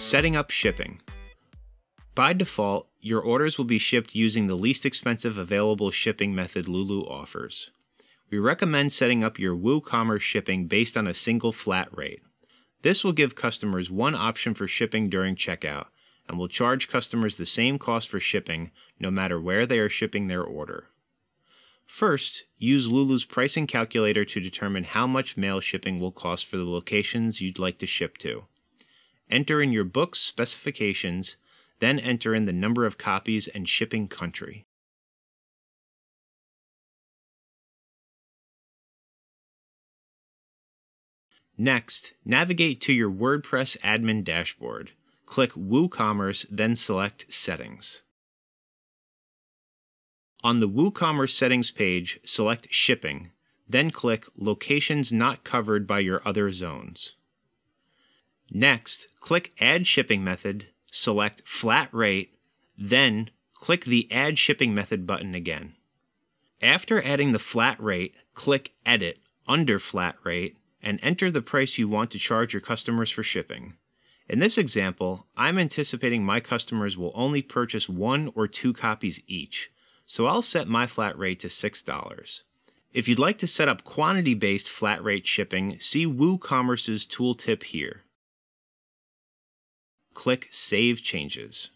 Setting up shipping. By default, your orders will be shipped using the least expensive available shipping method Lulu offers. We recommend setting up your WooCommerce shipping based on a single flat rate. This will give customers one option for shipping during checkout and will charge customers the same cost for shipping no matter where they are shipping their order. First, use Lulu's pricing calculator to determine how much mail shipping will cost for the locations you'd like to ship to. Enter in your book's specifications, then enter in the number of copies and shipping country. Next, navigate to your WordPress admin dashboard. Click WooCommerce, then select Settings. On the WooCommerce settings page, select Shipping, then click Locations not covered by your other zones. Next, click Add Shipping Method, select Flat Rate, then click the Add Shipping Method button again. After adding the flat rate, click Edit under Flat Rate and enter the price you want to charge your customers for shipping. In this example, I'm anticipating my customers will only purchase one or two copies each, so I'll set my flat rate to $6. If you'd like to set up quantity-based flat rate shipping, see WooCommerce's tooltip here. Click Save Changes.